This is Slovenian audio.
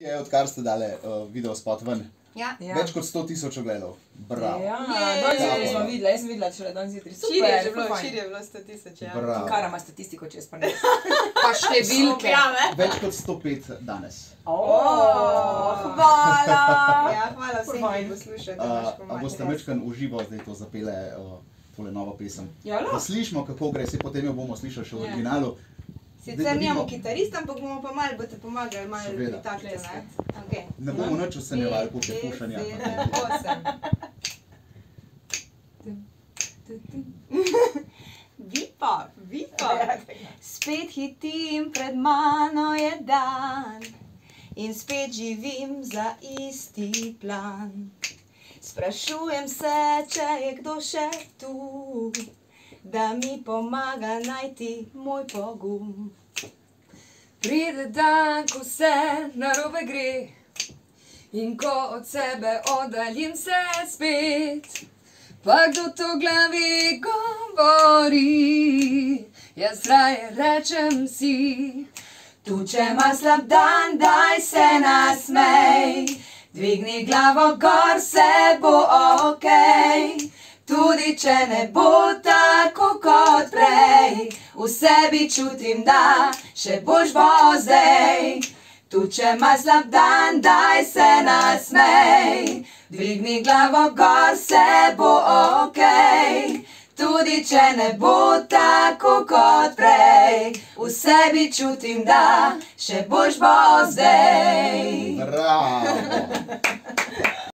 Je, odkar ste dali uh, video spot ven. Ja. Ja. Več kot 100 tisoč ogledov. Bravo. Ja, danes zjutraj smo videli, jaz sem videla šele danes zjutraj. Super, je bilo, širi je bilo 100 tisoč, ja. Bravo. Kara ima statistiko čez pa ne. Pa številke. Objave. Več kot 105 danes. Oh, hvala. Ja, hvala vsem, ki poslušate Uh, a boste večkrat uživo zdaj to zapele, uh, tole novo pesem? Ja, Da lahko. slišimo, kako gre, se potem jo bomo slišali še v Ja. originalu. Sicer nimamo kitarista, ampak bomo pa malo, boste pomagali, malo Seveda. pri takle, ne? Okay. Ne bomo nič ocenjevali po prepuščanju. Pet, sedem, osem. Vipa, vipa. Spet hitim, pred mano je dan in spet živim za isti plan. Sprašujem se, če je kdo še tu, da mi pomaga najti moj pogum. Pride dan, ko se narobe gre in ko od sebe oddaljim se spet. Pa kdo to glavi govori, jaz raje rečem si. Tu, če ima slab dan, daj se nasmej. Dvigni glavo gor, se bo ok. Tudi če ne bo tako kot prej, v sebi čutim, da še boš bo zdaj. Tu, če ima slab dan, daj se nasmej. Dvigni glavo gor, se bo ok. Tudi če ne bo tako kot prej, v sebi čutim, da še boš. Bravo.